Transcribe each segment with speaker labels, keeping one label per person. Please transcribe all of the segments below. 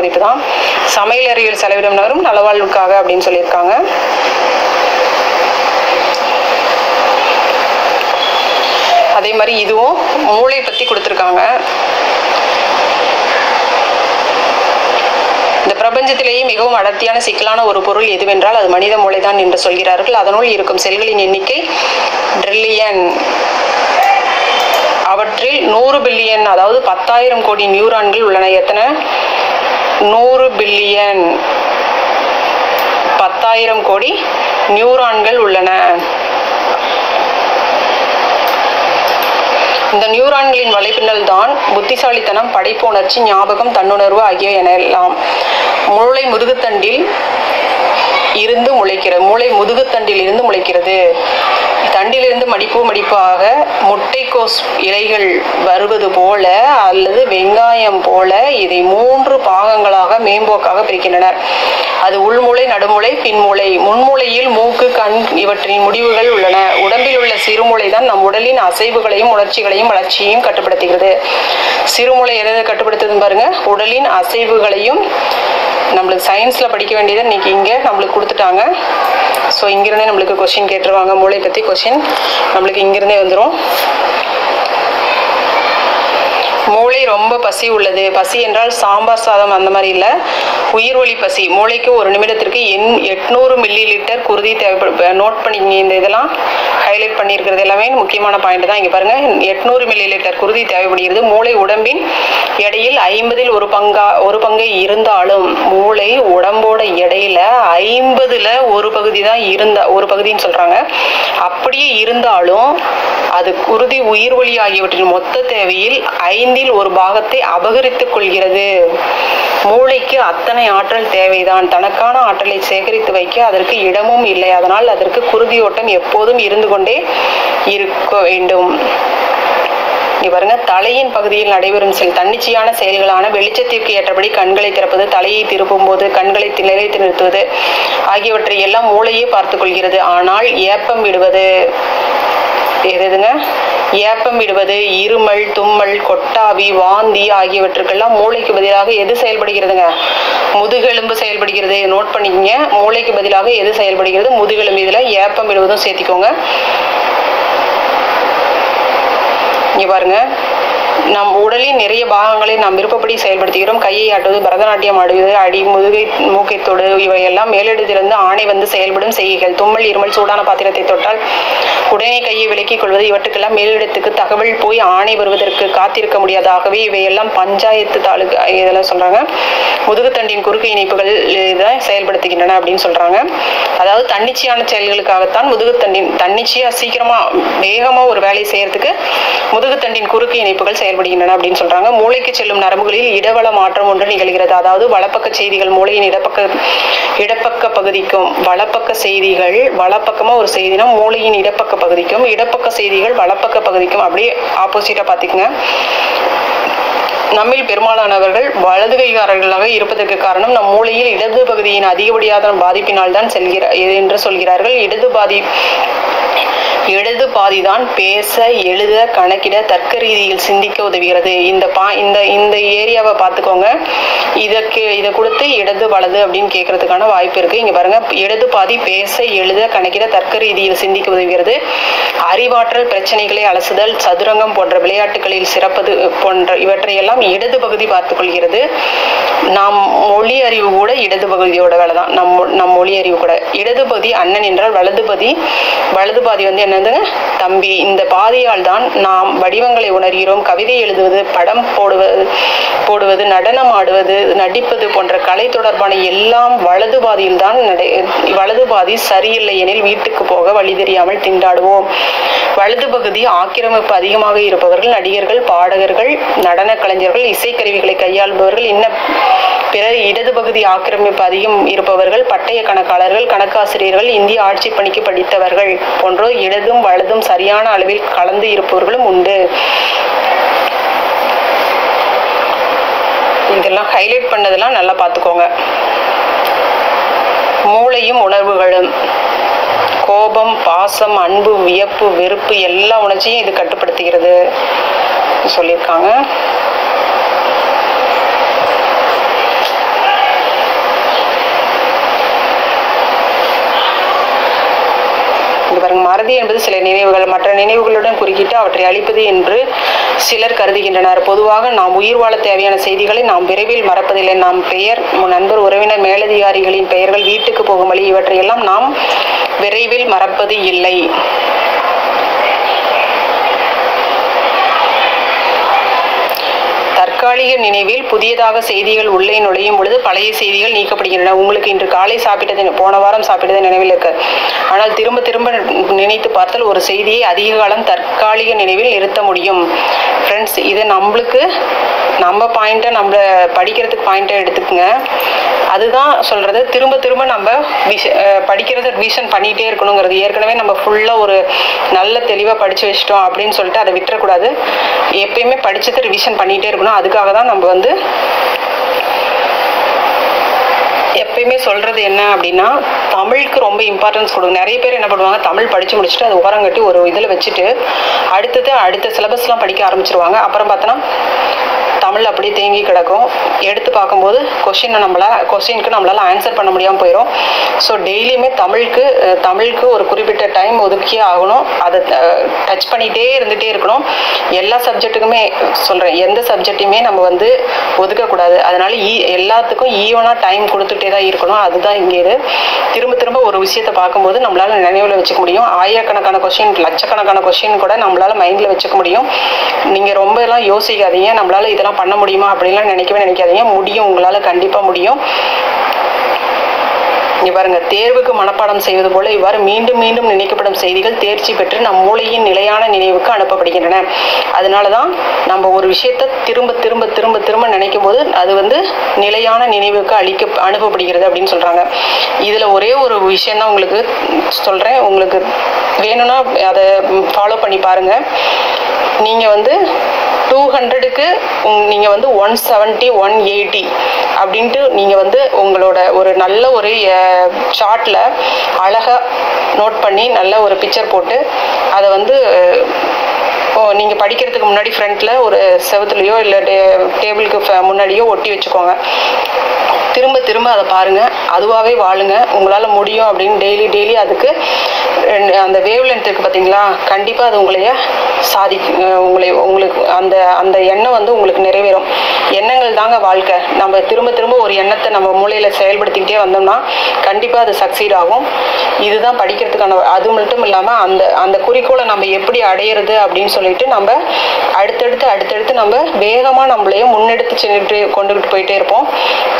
Speaker 1: கொதிப்பதால் தான் சமையல் அறையில் செலவிடும் நகரும் நலவாழ்வுக்காக அப்படின்னு சொல்லியிருக்காங்க. அதே மாதிரி இதுவும் மூளை பற்றி கொடுத்துருக்காங்க. இந்த பிரபஞ்சத்திலேயே மிகவும் அடர்த்தியான சிக்கலான ஒரு பொருள் எதுவென்றால் அது மனித மூளைதான் என்று சொல்கிறார்கள். அதனுள் இருக்கும் செல்களின் எண்ணிக்கை ட்ரில்லியன் அவற்றில் நூறு பில்லியன் அதாவது பத்தாயிரம் கோடி நியூரான்கள் உள்ளன. எத்தனை? நூறு பில்லியன் பத்தாயிரம் கோடி நியூரான்கள் உள்ளன. இந்த நியூரான்களின் வலைப்பின்னல் தான் புத்திசாலித்தனம் படைப்பு உணர்ச்சி ஞாபகம் தன்னுணர்வு ஆகிய என எல்லாம் மூளை முதுகுத்தண்டில் இருந்து முளைக்கிறது மூளை முதுகுத்தண்டில் இருந்து முளைக்கிறது. தண்டிலிருந்து மடிப்பு மடிப்பாக முட்டைக்கோஸ் இலைகள் வருவது போல அல்லது வெங்காயம் போல இதை மூன்று பாகங்களாக மேம்போக்காக பிரிக்கின்றனர். அது உள்மூளை நடுமுளை பின்மூளை முன்மூளையில் மூக்கு கண் இவற்றின் முடிவுகள் உள்ளன. உடம்பில் உள்ள சிறுமூளை தான் நம் உடலின் அசைவுகளையும் உணர்ச்சிகளையும் வளர்ச்சியையும் கட்டுப்படுத்துகிறது. சிறுமூளை எதை எதை கட்டுப்படுத்துதுன்னு பாருங்க. உடலின் அசைவுகளையும் நம்மளுக்கு சயின்ஸில் படிக்க வேண்டியதை இன்னைக்கு இங்கே நம்மளுக்கு கொடுத்துட்டாங்க. ஸோ இங்கேருந்தே நம்மளுக்கு கொஷின் கேட்டுருவாங்க மூளை பற்றி கொஷின் நம்மளுக்கு இங்கேருந்தே வந்துடும் மூளை ரொம்ப பசி உள்ளது. பசி என்றால் சாம்பார் சாதம் அந்த மாதிரி இல்லை. உயிர்வழி பசி. மூளைக்கு ஒரு நிமிடத்திற்கு எண் எட்நூறு மில்லி லிட்டர் குருதி தேவைப்படும் நோட் பண்ணிக்கிங்க இந்த இதெல்லாம் ஹைலைட் பண்ணியிருக்கிறது எல்லாமே முக்கியமான பாயிண்ட் தான். இங்கே பாருங்க எட்நூறு மில்லி லிட்டர் குருதி தேவைப்படுகிறது. மூளை உடம்பின் எடையில் ஐம்பதில் ஒரு பங்கா ஒரு பங்கை இருந்தாலும் மூளை உடம்போட எடையில ஐம்பதுல ஒரு பகுதி தான் இருந்தா ஒரு பகுதின்னு சொல்றாங்க. அப்படியே இருந்தாலும் அது குருதி உயிர் ஆகியவற்றின் மொத்த தேவையில் ஐந்தில் ஒரு பாகத்தை அபகரித்துக் கொள்கிறது. மூளைக்கு அத்தனை ஆற்றல் தேவைதான். தனக்கான ஆற்றலை சேகரித்து வைக்க அதற்கு இடமும் இல்லை. அதனால் அதற்கு குருதி ஓட்டம் எப்போதும் இருந்து கொண்டே இருக்க வேண்டும். இங்க பாருங்க தலையின் பகுதியில் நடைபெறும் சில தன்னிச்சையான செயல்களான வெளிச்சத்திற்கு ஏற்றபடி கண்களை திறப்பது தலையை திருப்பும் போது கண்களை தி- நிலைத்து நிறுத்துவது ஆகியவற்றை எல்லாம் மூளையே பார்த்துக் கொள்கிறது. ஆனால் ஏப்பம் விடுவது எது எதுங்க? ஏப்பம் விடுவது இருமல் தும்மல் கொட்டாவி வாந்தி ஆகியவற்றுக்கெல்லாம் மூளைக்கு பதிலாக எது செயல்படுகிறதுங்க? முதுகெலும்பு செயல்படுகிறது. நோட் பண்ணிக்கங்க. மூளைக்கு பதிலாக எது செயல்படுகிறது? முதுகெலும்பு. இதில் ஏப்பம் விடுவதும் சேர்த்திக்கோங்க. இங்கே பாருங்கள் நம் உடலின் நிறைய பாகங்களை நாம் விருப்பப்படி செயல்படுத்துகிறோம். கையை ஆட்டுவது பரதநாட்டியம் ஆடுவது அடி முதுகை மூக்கை தொடு இவையெல்லாம் மேலிடத்திலிருந்து ஆணை வந்து செயல்படும் செய்கைகள். தும்மல் இருமல் சூடான பாத்திரத்தை தொட்டால் உடனே கையை விலக்கிக் கொள்வது இவற்றுக்கெல்லாம் மேலிடத்துக்கு தகவல் போய் ஆணை வருவதற்கு காத்திருக்க முடியாதாகவே இவையெல்லாம் பஞ்சாயத்து தாலுகா இதெல்லாம் சொல்றாங்க. முதுகுத்தண்டின் குறுக்கு இணைப்புகள் இதை செயல்படுத்துகின்றன அப்படின்னு சொல்றாங்க. அதாவது தன்னிச்சையான செயல்களுக்காகத்தான் முதுகுத்தண்டின் தன்னிச்சையா சீக்கிரமா வேகமா ஒரு வேலையை செய்யறதுக்கு முதுகுத்தண்டின் குறுக்கு இணைப்புகள் செயல்படுகின்றன அப்படின்னு சொல்றாங்க. மூளைக்கு செல்லும் நரம்புகளில் இடவள மாற்றம் ஒன்று நிகழ்கிறது. அதாவது வலப்பக்க செய்திகள் மூளையின் இடப்பக்க இடப்பக்க பகுதிக்கும் வலப்பக்க செய்திகள் வலப்பக்கமா ஒரு செய்தினா மூளையின் இடப்பக்க பகுதிக்கும் இடப்பக்க செய்திகள் வலப்பக்க பகுதிக்கும் அப்படியே ஆப்போசிட்டா பாத்துக்கங்க நம்மில் பெரும்பாலானவர்கள் வலது கைகாரர்களாக இருப்பதற்கு காரணம் நம் மூளையில் இடது பகுதியின் அதிகப்படியான பாதிப்பினால் தான் செல்கிற என்று சொல்கிறார்கள். இடது பாதி இடது பாதிதான் பேச எழுத கணக்கிட தர்க்க ரீதியில் சிந்திக்க உதவுகிறது. இந்த பா இந்த இந்த ஏரியாவை பார்த்துக்கோங்க. இதற்கு இதை கொடுத்து இடது வலது அப்படின்னு கேட்கறதுக்கான வாய்ப்பு இருக்கு. இங்க பாருங்க இடது பாதி பேச எழுத கணக்கிட தர்க்க ரீதியில் சிந்திக்க உதவுகிறது. அறிவாற்றல் பிரச்சனைகளை அலசுதல் சதுரங்கம் போன்ற விளையாட்டுகளில் சிறப்பது போன்ற இவற்றையெல்லாம் இடது பகுதி பார்த்துக் கொள்கிறது நாம் மொழி அறிவு கூட இடது பகுதியோட வேலை தான் நம் நம் மொழி அறிவு கூட. இடது பகுதி அண்ணன் என்றால் வலது பகுதி வலது பாதி வந்து என்ன என்னதுங்க தம்பி இந்த பாதையால் தான் நாம் வடிவங்களை உணர்கிறோம். கவிதை எழுதுவது படம் போடுவது போடுவது நடனம் ஆடுவது நடிப்பது போன்ற கலை தொடர்பான எல்லாம் வலது பாதியில் தான் நடை வலது பாதி சரியில்லை எனில் வீட்டுக்கு போக வழி தெரியாமல் திண்டாடுவோம். வலது பகுதி ஆக்கிரமிப்பு அதிகமாக இருப்பவர்கள் நடிகர்கள் பாடகர்கள் நடன கலைஞர்கள் இசைக்கருவிகளை கையாள்பவர்கள் இன்ன பிறர் இடது பகுதி ஆக்கிரமிப்பு அதிகம் இருப்பவர்கள் பட்டய கணக்காளர்கள் கணக்காசிரியர்கள் இந்திய ஆட்சி பணிக்கு படித்தவர்கள் போன்றோர் இடதும் வலதும் சரியான அளவில் கலந்து இருப்பவர்களும் உண்டு. இதெல்லாம் ஹைலைட் பண்ணதெல்லாம் நல்லா பார்த்துக்கோங்க. மூளையும் உணர்வுகளும். கோபம் பாசம் அன்பு வியப்பு வெறுப்பு எல்லா உணர்ச்சியும் இது கட்டுப்படுத்துகிறது. சொல்லியிருக்காங்க. இங்க பாருங்க மறதி என்பது சில நினைவுகள் மற்ற நினைவுகளுடன் குறுக்கிட்டு அவற்றை அழிப்பது என்று சிலர் கருதுகின்றனர். பொதுவாக நாம் உயிர் வாழ தேவையான செய்திகளை நாம் விரைவில் மறப்பதில்லை. நாம் பெயர் நண்பர் உறவினர் மேலதிகாரிகளின் பெயர்கள் வீட்டுக்கு போகும் வழி இவற்றையெல்லாம் நாம் விரைவில் மறப்பது இல்லை. தற்காலிக நினைவில் புதியதாக செய்திகள் உள்ளே நுழையும் பொழுது பழைய செய்திகள் நீக்கப்படுகின்றன. உங்களுக்கு இன்று காலை சாப்பிட்டது போன வாரம் சாப்பிட்டது நினைவில் இருக்க. ஆனால் திரும்ப திரும்ப நினைத்து பார்த்தால் ஒரு செய்தியை அதிக காலம் தற்காலிக நினைவில் நிறுத்த முடியும். ஃப்ரெண்ட்ஸ் இது நம்மளுக்கு நம்ம பாயிண்ட்டை நம்ம படிக்கிறதுக்கு பாயிண்ட்டை எடுத்துக்கங்க. அதுதான் சொல்றது. திரும்ப திரும்ப நம்ம விஷ படிக்கிறத ரிவிஷன் பண்ணிகிட்டே இருக்கணுங்கிறது. ஏற்கனவே நம்ம ஃபுல்லாக ஒரு நல்ல தெளிவாக படித்து வச்சிட்டோம் அப்படின்னு சொல்லிட்டு அதை விட்டுறக்கூடாது. எப்பயுமே படிச்சதை ரிவிஷன் பண்ணிட்டே இருக்கணும். அதுக்காக தான் நம்ம வந்து எப்பயுமே சொல்றது என்ன அப்படின்னா தமிழுக்கு ரொம்ப இம்பார்ட்டன்ஸ் கொடுங்க. நிறைய பேர் என்ன பண்ணுவாங்க தமிழ் படிச்சு முடிச்சுட்டு அது ஓரம் கட்டி ஒரு இதில் வச்சுட்டு அடுத்தது அடுத்த சிலபஸ்லாம் படிக்க ஆரம்பிச்சிருவாங்க. அப்புறம் பார்த்தோன்னா தமிழ் அப்படியே தேங்கி கிடக்கும். எடுத்து பார்க்கும்போது கொஷினை நம்மளால் கொஷினுக்கு நம்மளால் ஆன்சர் பண்ண முடியாமல் போயிடும் ஸோ டெய்லியுமே தமிழுக்கு தமிழுக்கு ஒரு குறிப்பிட்ட டைம் ஒதுக்கியே ஆகணும். அதை டச் பண்ணிகிட்டே இருந்துகிட்டே இருக்கணும். எல்லா சப்ஜெக்ட்டுக்குமே சொல்கிறேன் எந்த சப்ஜெக்டையுமே நம்ம வந்து ஒதுக்கக்கூடாது. அதனால ஈ எல்லாத்துக்கும் ஈவனாக டைம் கொடுத்துட்டே தான் இருக்கணும். அதுதான் இங்கே இது. திரும்ப திரும்ப ஒரு விஷயத்தை பார்க்கும்போது நம்மளால் நினைவில் வச்சுக்க முடியும். ஆயிரக்கணக்கான கொஷின் லட்சக்கணக்கான கொஷின் கூட நம்மளால் மைண்டில் வச்சுக்க முடியும். நீங்கள் ரொம்ப எல்லாம் யோசிக்காதீங்க. நம்மளால் இதெல்லாம் பண்ண முடியுமா அப்படின்லாம் நினைக்கவே நினைக்காதீங்க. முடியும் உங்களால் கண்டிப்பாக முடியும். இங்க பாருங்க தேர்வுக்கு மனப்பாடம் செய்வது போல இவ்வாறு மீண்டும் மீண்டும் நினைக்கப்படும் செய்திகள் தேர்ச்சி பெற்று நம் மூளையின் நிலையான நினைவுக்கு அனுப்பப்படுகின்றன. அதனால தான் நம்ம ஒரு விஷயத்தை திரும்ப திரும்ப திரும்ப திரும்ப நினைக்கும் போது அது வந்து நிலையான நினைவுக்கு அளிக்க அனுப்பப்படுகிறது அப்படின்னு சொல்றாங்க. இதுல ஒரே ஒரு விஷயம் தான் உங்களுக்கு சொல்றேன். உங்களுக்கு வேணும்னா அதை ஃபாலோ பண்ணி பாருங்க. நீங்க வந்து டூ ஹண்ட்ரடுக்கு நீங்கள் வந்து ஒன் செவன்ட்டி ஒன் எயிட்டி அப்படின்ட்டு நீங்கள் வந்து உங்களோட ஒரு நல்ல ஒரு சார்ட்டில் அழகாக நோட் பண்ணி நல்ல ஒரு பிக்சர் போட்டு அதை வந்து ஓ நீங்கள் படிக்கிறதுக்கு முன்னாடி ஃப்ரண்ட்டில் ஒரு செவத்துலேயோ இல்லை டே டேபிளுக்கு ஃப- முன்னாடியோ ஒட்டி வச்சுக்கோங்க. திரும்ப திரும்ப அதை பாருங்கள் அதுவாகவே வாழுங்க. உங்களால் முடியும் அப்படின்னு டெய்லி டெய்லி அதுக்கு அந்த வேவ் லென்த் இருக்கு பார்த்தீங்களா கண்டிப்பாக அது உங்களைய சாதி உங்களை உங்களுக்கு அந்த அந்த எண்ணம் வந்து உங்களுக்கு நிறைவேறும். எண்ணங்கள் தாங்க வாழ்க்கை. நம்ம திரும்ப திரும்ப ஒரு எண்ணத்தை நம்ம மூளையில் செயல்படுத்திக்கிட்டே வந்தோம்னா கண்டிப்பாக அது சக்சீட் ஆகும். இதுதான் படிக்கிறதுக்கான அது மட்டும் இல்லாமல் அந்த அந்த குறிக்கோளை நம்ம எப்படி அடையிறது அப்படின்னு சொல்லிட்டு நம்ம அடுத்தடுத்து அடுத்தடுத்து நம்ம வேகமாக நம்மளையே முன்னெடுத்து சென்றுட்டு கொண்டுகிட்டு போயிட்டே இருப்போம்.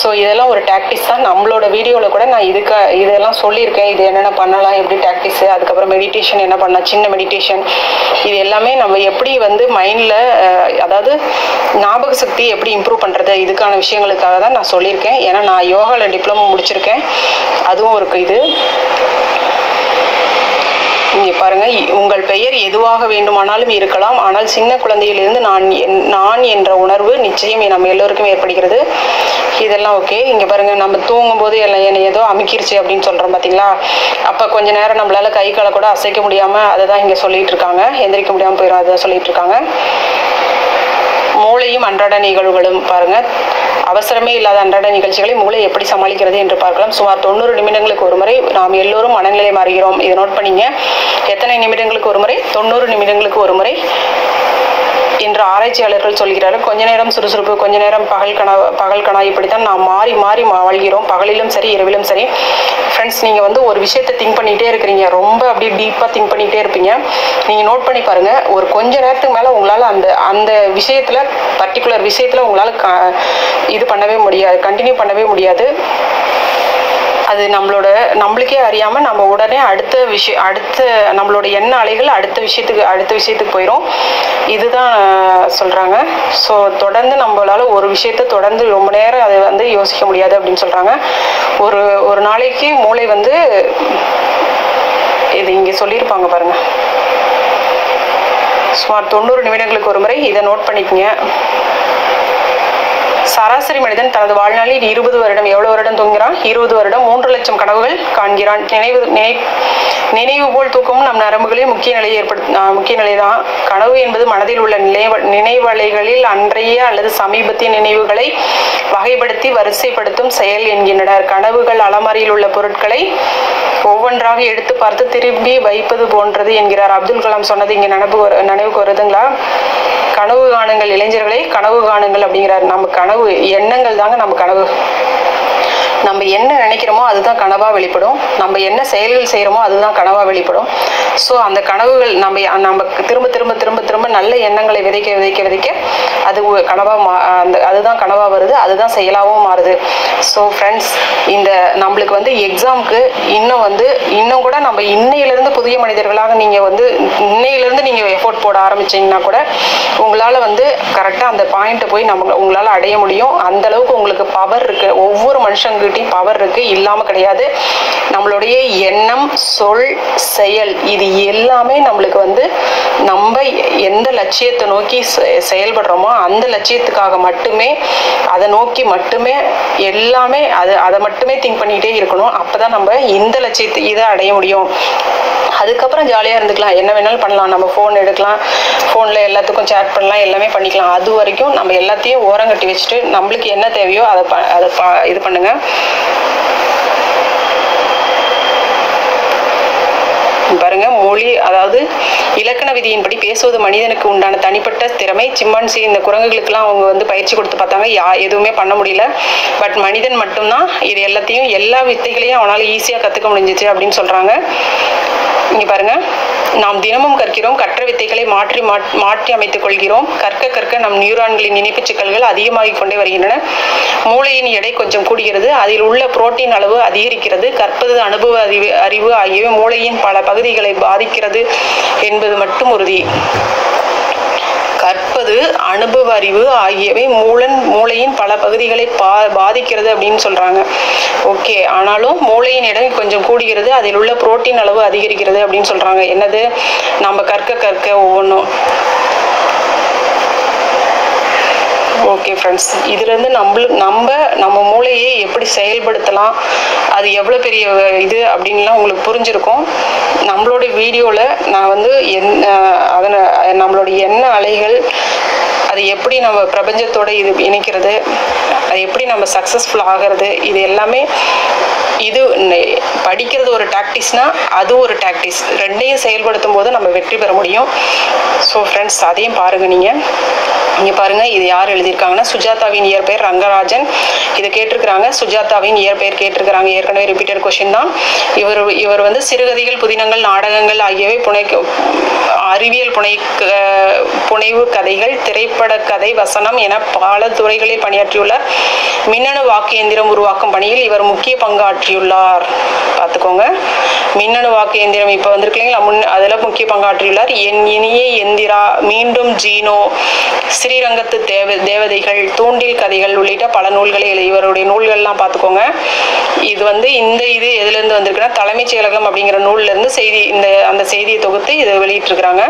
Speaker 1: ஸோ இதெல்லாம் ஒரு டாக்டிஸ் தான். நம்மளோட வீடியோவில் கூட நான் இதுக்கு இதெல்லாம் சொல்லியிருக்கேன். இது என்னென்ன பண்ணலாம் எப்படி டாக்டிஸ் அதுக்கப்புறம் மெடிடேஷன் என்ன பண்ணலாம் சின்ன மெடிடேஷன் இது எல்லாமே நம்ம எப்படி வந்து மைண்டில் அதாவது ஞாபக சக்தி எப்படி இம்ப்ரூவ் பண்ணுறது இதுக்கான விஷயங்களுக்காக தான் நான் சொல்லியிருக்கேன். ஏன்னா நான் யோகாவில் டிப்ளமோ முடிச்சிருக்கேன். அதுவும் ஒரு இது. இங்கே பாருங்க உங்கள் பெயர் எதுவாக வேண்டுமானாலும் இருக்கலாம். ஆனால் சின்ன குழந்தையிலிருந்து நான் என்- நான் என்ற உணர்வு நிச்சயம் நம்ம எல்லோருக்கும் ஏற்படுகிறது. இதெல்லாம் ஓகே இங்கே பாருங்க நம்ம தூங்கும் போது எல்லாம் என்னை ஏதோ அமுக்கிருச்சு அப்படின்னு சொல்றோம் பார்த்தீங்களா அப்போ கொஞ்ச நேரம் நம்மளால கை காலை கூட அசைக்க முடியாம அதை தான் இங்கே சொல்லிட்டு இருக்காங்க. எந்திரிக்க முடியாமல் போயிடும் அதை சொல்லிட்டு இருக்காங்க. மூளையும் அன்றாட நிகழ்வுகளும் பாருங்க அவசரமே இல்லாத அன்றாட நிகழ்ச்சிகளை மூளை எப்படி சமாளிக்கிறது என்று பார்க்கலாம். சுமார் தொண்ணூறு நிமிடங்களுக்கு ஒரு முறை நாம் எல்லோரும் மனநிலை மாறுகிறோம். இதை நோட் பண்ணிங்க. எத்தனை நிமிடங்களுக்கு ஒரு முறை தொண்ணூறு நிமிடங்களுக்கு ஒரு முறை என்று ஆராய்ச்சியாளர்கள் சொல்கிறார்கள். கொஞ்ச நேரம் சுறுசுறுப்பு கொஞ்ச நேரம் பகல் கனா பகல் கனா இப்படித்தான் நாம் மாறி மாறி வாழ்கிறோம். பகலிலும் சரி இரவிலும் சரி. ஃப்ரெண்ட்ஸ் நீங்கள் வந்து ஒரு விஷயத்தை திங்க் பண்ணிகிட்டே இருக்கிறீங்க. ரொம்ப அப்படியே டீப்பாக திங்க் பண்ணிகிட்டே இருப்பீங்க. நீங்கள் நோட் பண்ணி பாருங்கள் ஒரு கொஞ்ச நேரத்துக்கு மேலே உங்களால் அந்த அந்த விஷயத்தில் பர்டிகுலர் விஷயத்தில் உங்களால் க இது பண்ணவே முடியாது கண்டினியூ பண்ணவே முடியாது. அது நம்மளோட நம்மளுக்கே அறியாம நம்ம உடனே அடுத்த விஷயம் அடுத்த நம்மளோட எண்ண அலைகள் அடுத்த விஷயத்துக்கு அடுத்த விஷயத்துக்கு போயிடும் இதுதான் சொல்கிறாங்க ஸோ தொடர்ந்து நம்மளால் ஒரு விஷயத்தை தொடர்ந்து ரொம்ப நேரம் அதை வந்து யோசிக்க முடியாது அப்படின்னு சொல்கிறாங்க ஒரு ஒரு நாளைக்கு மூளை வந்து இது இங்கே சொல்லியிருப்பாங்க பாருங்கள் சுமார் தொண்ணூறு நிமிடங்களுக்கு ஒரு முறை இதை நோட் பண்ணிக்கங்க. சராசரி மனிதன் தனது வாழ்நாளில் இருபது வருடம் எவ்வளவு வருடம் தூங்குகிறான்? இருபது வருடம் மூன்று லட்சம் கனவுகள் காண்கிறான். நினைவு நினை நினைவு போல் தூக்கமும் நம் நரம்புகளில் முக்கிய நிலையை ஏற்படுத்த முக்கிய நிலை தான் கனவு என்பது மனதில் உள்ள நினைவ நினைவலைகளில் அன்றைய அல்லது சமீபத்திய நினைவுகளை வகைப்படுத்தி வரிசைப்படுத்தும் செயல் என்கின்றனர். கனவுகள் அலமாரியில் உள்ள பொருட்களை ஒவ்வொன்றாக எடுத்து பார்த்து திரும்பி வைப்பது போன்றது என்கிறார். அப்துல் கலாம் சொன்னது இங்கே நினைவு வரு- நினைவுக்கு வருதுங்களா கனவு காணுங்கள் இளைஞர்களை கனவு காணுங்கள் அப்படிங்கிறார். நம்ம கனவு எண்ணங்கள் தாங்க நம்ம கனவு. நம்ம என்ன நினைக்கிறோமோ அதுதான் கனவா வெளிப்படும். நம்ம என்ன செயல்கள் செய்கிறோமோ அதுதான் கனவா வெளிப்படும். ஸோ அந்த கனவுகள் நம்ம நம்ம திரும்ப திரும்ப திரும்ப திரும்ப நல்ல எண்ணங்களை விதைக்க விதைக்க விதைக்க அது ஒரு கனவா மா அந்த அதுதான் கனவா வருது. அதுதான் செயலாகவும் மாறுது. ஸோ ஃப்ரெண்ட்ஸ் இந்த நம்மளுக்கு வந்து எக்ஸாமுக்கு இன்னும் வந்து இன்னும் கூட நம்ம இன்னையிலிருந்து புதிய மனிதர்களாக நீங்கள் வந்து இன்னையிலிருந்து நீங்கள் எஃபோர்ட் போட ஆரம்பிச்சீங்கன்னா கூட உங்களால் வந்து கரெக்டாக அந்த பாயிண்ட்டை போய் நம்ம உங்களால் அடைய முடியும். அந்த அளவுக்கு உங்களுக்கு பவர் இருக்கு. ஒவ்வொரு மனுஷங்கிட்டையும் பவர் இருக்கு இல்லாமல் கிடையாது. நம்மளுடைய எண்ணம் சொல் செயல் இது எல்லாமே நம்மளுக்கு வந்து நம்ம எந்த லட்சியத்தை நோக்கி செ- செயல்படுறோமோ அந்த லட்சியத்துக்காக மட்டுமே அதை நோக்கி மட்டுமே எல்லாமே அதை அதை மட்டுமே திங்க் பண்ணிக்கிட்டே இருக்கணும். அப்பதான் நம்ம இந்த லட்சியத்தை இதை அடைய முடியும். அதுக்கப்புறம் ஜாலியாக இருந்துக்கலாம். என்ன வேணாலும் பண்ணலாம். நம்ம ஃபோன் எடுக்கலாம். ஃபோனில் எல்லாத்துக்கும் சேட் பண்ணலாம் எல்லாமே பண்ணிக்கலாம். அது வரைக்கும் நம்ம எல்லாத்தையும் ஓரங்கட்டி வச்சுட்டு நம்மளுக்கு என்ன தேவையோ அதை ப அதை ப இது பண்ணுங்க. பாருங்க மொழி அதாவது இலக்கண விதியின்படி பேசுவது மனிதனுக்கு உண்டான தனிப்பட்ட திறமை. சிம்மான்சி இந்த குரங்குகளுக்கெல்லாம் அவங்க வந்து பயிற்சி கொடுத்து பார்த்தாங்க. யா எதுவுமே பண்ண முடியல. பட் மனிதன் மட்டும்தான் இது எல்லாத்தையும் எல்லா வித்தைகளையும் அவனால் ஈஸியாக கற்றுக்க முடிஞ்சிச்சு அப்படின்னு சொல்கிறாங்க இங்கே பாருங்க. நாம் தினமும் கற்கிறோம் கற்ற வித்தைகளை மாற்றி மாற்றி அமைத்துக் கொள்கிறோம். கற்க கற்க நம் நியூரான்களின் இணைப்பு சிக்கல்கள் அதிகமாகிக் கொண்டே வருகின்றன. மூளையின் எடை கொஞ்சம் கூடுகிறது. அதில் உள்ள புரோட்டீன் அளவு அதிகரிக்கிறது. கற்பது அனுபவ அறிவு அறிவு ஆகியவை மூளையின் பல பகுதிகளை பாதிக்கிறது என்பது மட்டும் உறுதி. கற்பது அனுபவ அறிவு ஆகியவை மூலன் மூளையின் பல பகுதிகளை பா பாதிக்கிறது அப்படின்னு சொல்றாங்க. ஓகே ஆனாலும் மூளையின் இடம் கொஞ்சம் கூடுகிறது அதில் உள்ள புரோட்டீன் அளவு அதிகரிக்கிறது அப்படின்னு சொல்றாங்க. என்னது? நம்ம கற்க கற்க ஒவ்வொன்றும் ஓகே ஃப்ரெண்ட்ஸ் இதுலேருந்து நம்மளு நம்ம நம்ம மூளையை எப்படி செயல்படுத்தலாம் அது எவ்வளோ பெரிய இது அப்படின்லாம் உங்களுக்கு புரிஞ்சிருக்கும். நம்மளோட வீடியோவில் நான் வந்து என் அதனை நம்மளோட எண்ண அலைகள் அது எப்படி நம்ம பிரபஞ்சத்தோட இது இணைக்கிறது அது எப்படி நம்ம சக்ஸஸ்ஃபுல் ஆகிறது இது எல்லாமே இது படிக்கிறது ஒரு டாக்டிஸ்னா அது ஒரு டாக்டிஸ் ரெண்டையும் செயல்படுத்தும் போது நம்ம வெற்றி பெற முடியும். ஸோ ஃப்ரெண்ட்ஸ் அதையும் பாருங்கள் நீங்கள் இங்கே பாருங்கள் இது யார் எழுதியிருக்காங்கன்னா சுஜாதாவின் இயற்பெயர் ரங்கராஜன். இதை கேட்டிருக்கிறாங்க. சுஜாதாவின் இயற்பெயர் கேட்டிருக்கிறாங்க. ஏற்கனவே ரிப்பீட்டட் கொஷின் தான். இவர் இவர் வந்து சிறுகதைகள் புதினங்கள் நாடகங்கள் ஆகியவை புனை அறிவியல் புனை புனைவு கதைகள் திரைப்பட கதை வசனம் என பல துறைகளில் பணியாற்றியுள்ளார். மின்னணு வாக்கு எந்திரம் உருவாக்கும் பணியில் இவர் முக்கிய பங்காற்றியுள்ளார். பார்த்துக்கோங்க. மின்னணு வாக்கு எந்திரம் இப்போ வந்திருக்கீங்களா முன் அதில் முக்கிய பங்காற்றியுள்ளார். என் இனிய எந்திரா மீண்டும் ஜீனோ ஸ்ரீரங்கத்து தேவ தேவதைகள் தூண்டில் கதைகள் உள்ளிட்ட பல நூல்களை எழுதி இவருடைய நூல்கள்லாம் பார்த்துக்கோங்க. இது வந்து இந்த இது எதுலேருந்து வந்திருக்குன்னா தலைமைச் செயலகம் அப்படிங்கிற நூல்லேருந்து செய்தி இந்த அந்த செய்தியை தொகுத்து இதை வெளியிட்டிருக்கிறாங்க.